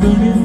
Venus